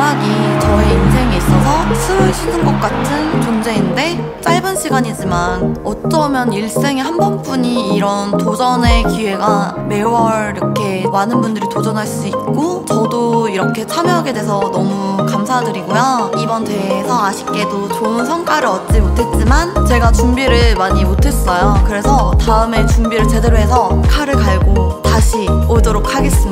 음악이 저의 인생에 있어서 숨을 쉬는 것 같은 존재인데 짧은 시간이지만 어쩌면 일생에 한 번뿐이 이런 도전의 기회가 매월 이렇게 많은 분들이 도전할 수 있고 저도 이렇게 참여하게 돼서 너무 감사드리고요. 이번 대회에서 아쉽게도 좋은 성과를 얻지 못했지만 제가 준비를 많이 못했어요. 그래서 다음에 준비를 제대로 해서 칼을 갈고 다시 오도록 하겠습니다.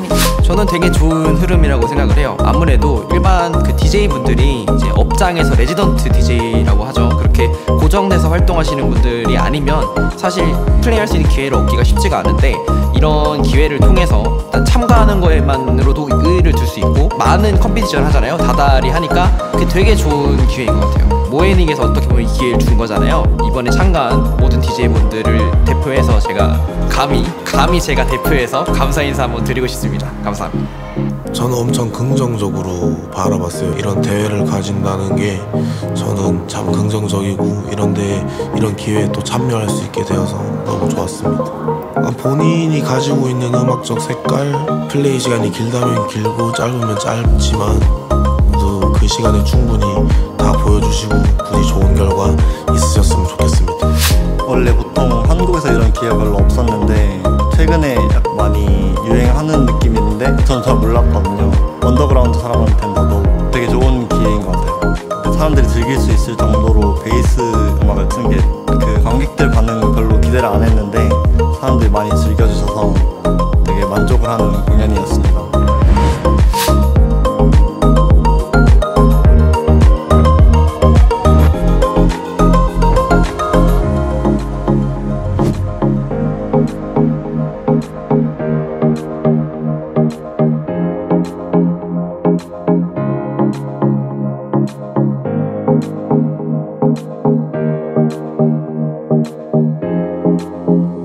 저는 되게 좋은 흐름이라고 생각을 해요. 아무래도 일반 그 DJ 분들이 이제 업장에서 레지던트 DJ라고 하죠. 그렇게 고정돼서 활동하시는 분들이 아니면 사실 플레이할 수 있는 기회를 얻기가 쉽지가 않은데 이런 기회를 통해서 참가하는 거에만으로도 의의를 둘수 있고 많은 competition 하잖아요. 다달이 하니까 그게 되게 좋은 기회인 것 같아요. 모헤닉에서 어떻게 보면 이 기회를 준 거잖아요. 이번에 참가한 모든 DJ 분들을 대표해서 제가 감히 감히 제가 대표해서 감사 인사 한번 드리고 싶습니다. 감사합니다. 저는 엄청 긍정적으로 바라봤어요. 이런 대회를 가진다는 게 저는 참 긍정적이고 이런데 이런 기회에 또 참여할 수 있게 되어서 너무 좋았습니다. 아, 본인이 가지고 있는 음악적 색깔, 플레이 시간이 길다면 길고 짧으면 짧지만 모두 그 시간에 충분히 다 보여주시고 부디 좋은 결과 있으셨으면 좋겠습니다. 원래 보통 한국에서 이런 기회가 별로 없었는데 최근에 약 많이 유행하는 느낌인데 저는 잘 몰랐거든요. 언더그라운드 사람한테는 나도 되게 좋은 기회인 것 같아요. 사람들이 즐길 수 있을 정도로 베이스 음악을 튼게그 관객들 반응 별로 기대를 안 했는데 사람들이 많이 즐겨주셔서 되게 만족을 하는 공연이었어요 you